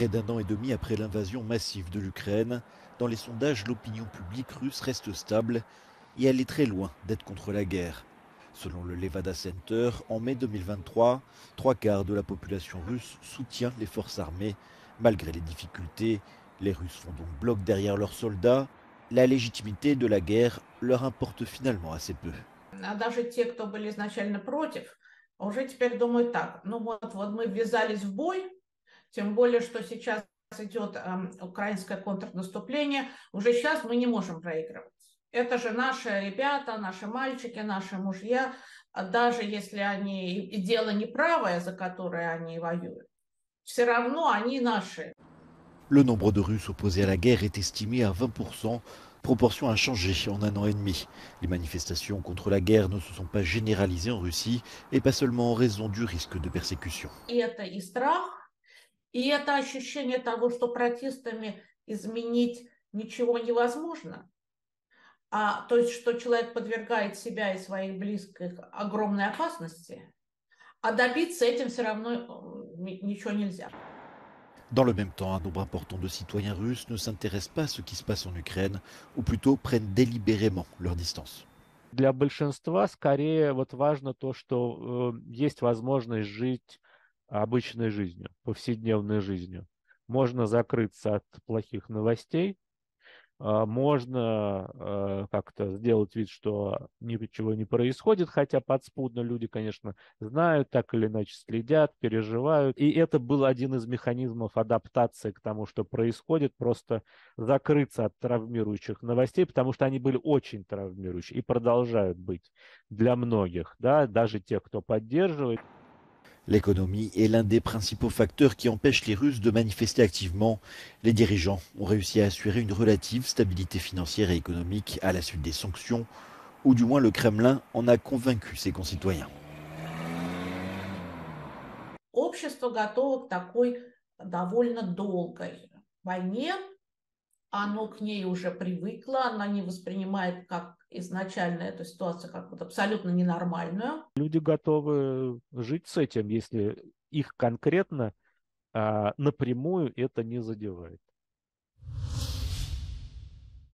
Près d'un an et demi après l'invasion massive de l'Ukraine, dans les sondages, l'opinion publique russe reste stable et elle est très loin d'être contre la guerre. Selon le Levada Center, en mai 2023, trois quarts de la population russe soutient les forces armées. Malgré les difficultés, les Russes font donc bloc derrière leurs soldats. La légitimité de la guerre leur importe finalement assez peu. Тем более, что сейчас идет э, украинское контрнаступление, уже сейчас мы не можем проигрывать. Это же наши ребята, наши мальчики, наши мужья, даже если они и дело неправое, за которое они воюют, все равно они наши. Le nombre de Russes opposés à la guerre est estimé à 20%, proportion a changé en un an et demi. Les manifestations contre la guerre ne se sont pas généralisées en Russie, et pas seulement en raison du risque de persécution. И это и страх, и это ощущение того, что протестами изменить ничего невозможно. А, то есть, что человек подвергает себя и своих близких огромной опасности, а добиться этим все равно ничего нельзя. Dans le même temps, un nombre important de citoyens russes ne s'intéressent pas à ce qui se passe en Ukraine, ou plutôt prennent délibérément leur distance. Для большинства скорее вот важно то, что э, есть возможность жить обычной жизнью, повседневной жизнью. Можно закрыться от плохих новостей, можно как-то сделать вид, что ничего не происходит, хотя подспудно люди, конечно, знают, так или иначе следят, переживают. И это был один из механизмов адаптации к тому, что происходит, просто закрыться от травмирующих новостей, потому что они были очень травмирующие и продолжают быть для многих, да, даже тех, кто поддерживает. L'économie est l'un des principaux facteurs qui empêchent les Russes de manifester activement. Les dirigeants ont réussi à assurer une relative stabilité financière et économique à la suite des sanctions, ou du moins le Kremlin en a convaincu ses concitoyens. Общество готово к такой довольно долгой войне. Оно к ней уже привыкло, оно не воспринимает как изначально эту ситуацию как вот абсолютно ненормальную. Люди готовы жить с этим, если их конкретно а, напрямую это не задевает.